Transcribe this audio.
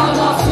Mama